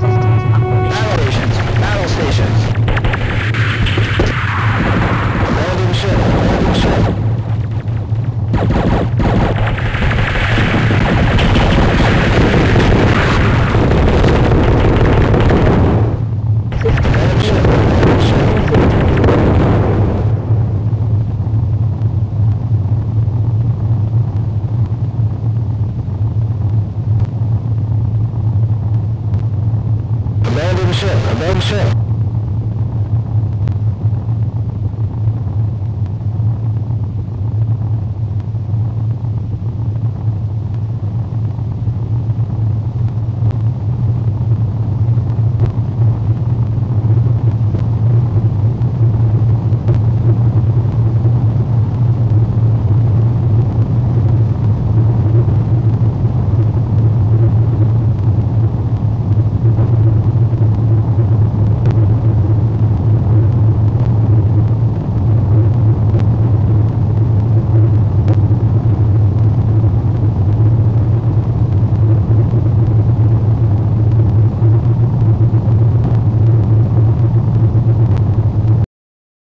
systems operational. Ship. Abandon ship.